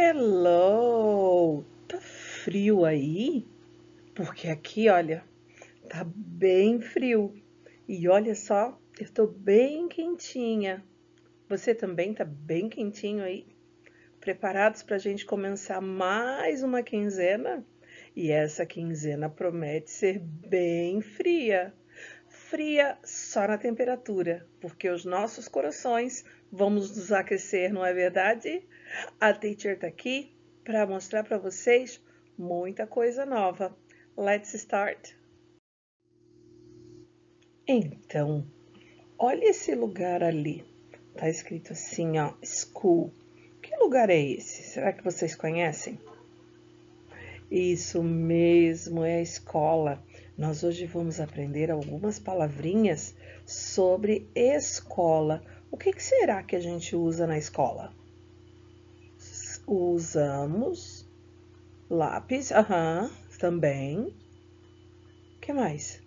Hello! Tá frio aí? Porque aqui, olha, tá bem frio. E olha só, eu tô bem quentinha. Você também tá bem quentinho aí? Preparados para a gente começar mais uma quinzena? E essa quinzena promete ser bem fria. Fria só na temperatura, porque os nossos corações vamos nos aquecer, não é verdade? A teacher tá aqui para mostrar para vocês muita coisa nova. Let's start! Então, olha esse lugar ali. Tá escrito assim, ó, school. Que lugar é esse? Será que vocês conhecem? Isso mesmo, é a escola. Nós hoje vamos aprender algumas palavrinhas sobre escola. O que, que será que a gente usa na escola? Usamos lápis, aham, também. O que mais?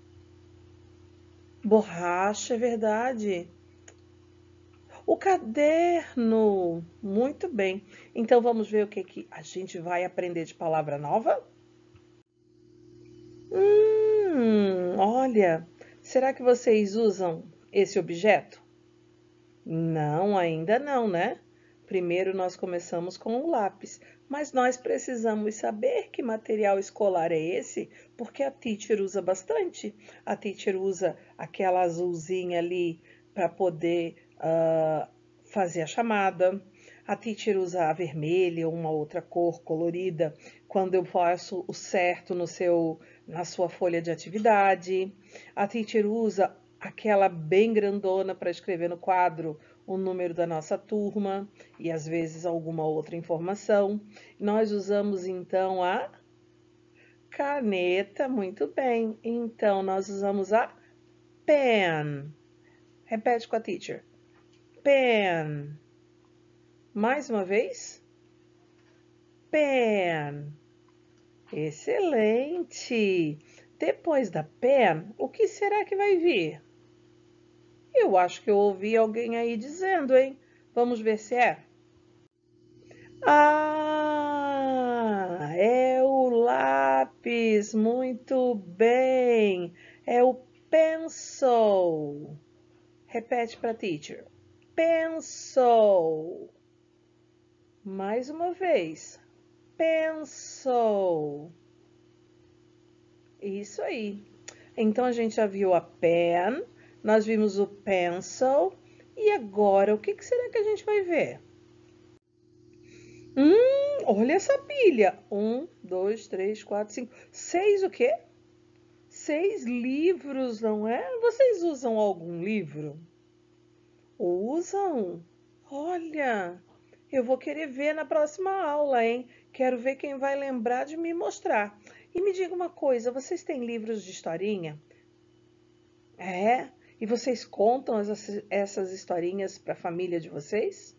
Borracha, é verdade. O caderno, muito bem. Então vamos ver o que, que a gente vai aprender de palavra nova? Hum, olha, será que vocês usam esse objeto? Não, ainda não, né? Primeiro nós começamos com o lápis, mas nós precisamos saber que material escolar é esse, porque a teacher usa bastante. A teacher usa aquela azulzinha ali para poder uh, fazer a chamada. A teacher usa a vermelha ou uma outra cor colorida quando eu faço o certo no seu, na sua folha de atividade. A teacher usa aquela bem grandona para escrever no quadro o número da nossa turma e às vezes alguma outra informação. Nós usamos então a caneta, muito bem. Então nós usamos a pen. Repete com a teacher. Pen. Mais uma vez. Pen. Excelente. Depois da pen, o que será que vai vir? Eu acho que eu ouvi alguém aí dizendo, hein? Vamos ver se é. Ah, é o lápis. Muito bem. É o pencil. Repete para teacher. Pencil. Mais uma vez. Pencil. Isso aí. Então, a gente já viu a pen, nós vimos o pencil e agora o que, que será que a gente vai ver? Hum, olha essa pilha. Um, dois, três, quatro, cinco, seis o quê? Seis livros, não é? Vocês usam algum livro? Usam? Olha, eu vou querer ver na próxima aula, hein? Quero ver quem vai lembrar de me mostrar. E me diga uma coisa, vocês têm livros de historinha? É? E vocês contam essas historinhas para a família de vocês?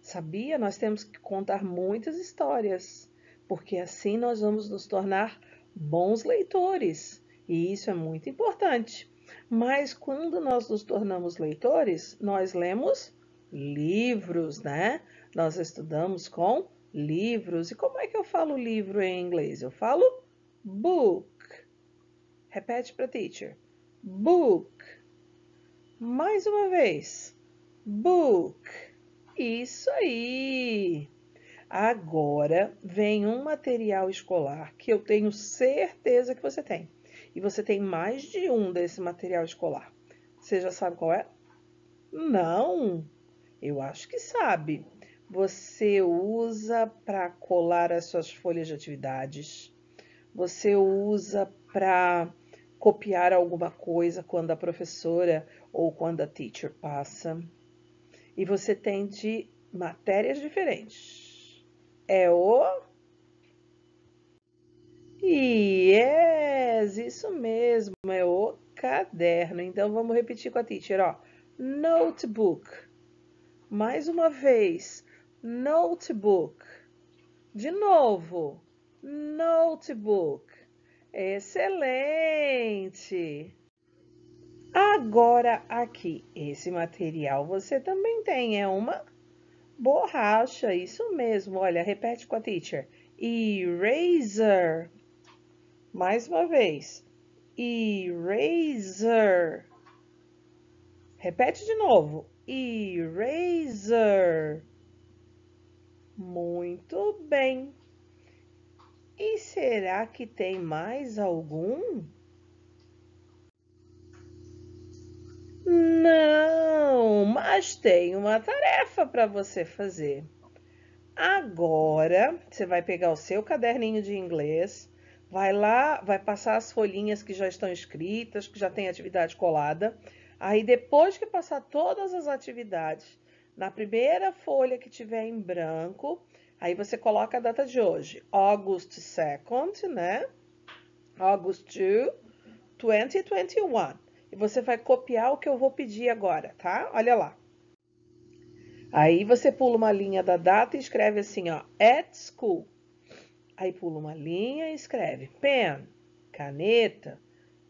Sabia? Nós temos que contar muitas histórias, porque assim nós vamos nos tornar bons leitores. E isso é muito importante. Mas quando nós nos tornamos leitores, nós lemos livros, né? Nós estudamos com livros. E como é que eu falo livro em inglês? Eu falo book. Repete para teacher. Book. Mais uma vez. Book. Isso aí. Agora vem um material escolar que eu tenho certeza que você tem. E você tem mais de um desse material escolar. Você já sabe qual é? Não. Eu acho que sabe. Você usa para colar as suas folhas de atividades. Você usa para copiar alguma coisa quando a professora ou quando a teacher passa. E você tem de matérias diferentes. É o Yes, isso mesmo, é o caderno. Então vamos repetir com a teacher, ó. Notebook. Mais uma vez, notebook. De novo, notebook. Excelente! Agora, aqui, esse material você também tem, é uma Borracha, isso mesmo. Olha, repete com a teacher. Eraser. Mais uma vez. Eraser. Repete de novo. Eraser. Muito bem. E será que tem mais algum? Não, mas tem uma tarefa para você fazer. Agora, você vai pegar o seu caderninho de inglês, vai lá, vai passar as folhinhas que já estão escritas, que já tem atividade colada. Aí, depois que passar todas as atividades, na primeira folha que tiver em branco, aí você coloca a data de hoje, August 2nd, né? August 2, 2021. E você vai copiar o que eu vou pedir agora, tá? Olha lá. Aí você pula uma linha da data e escreve assim, ó, at school. Aí pula uma linha e escreve pen, caneta,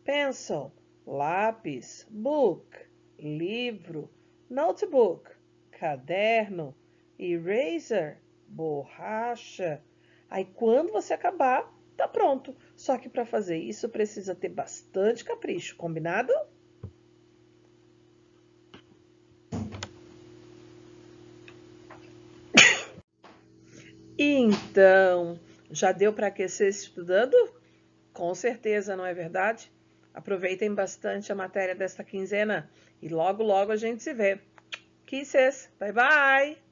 pencil, lápis, book, livro, notebook, caderno, eraser, borracha. Aí quando você acabar, tá pronto. Só que para fazer isso precisa ter bastante capricho, combinado? Então, já deu para aquecer estudando? Com certeza, não é verdade? Aproveitem bastante a matéria desta quinzena e logo, logo a gente se vê. Kisses, bye bye!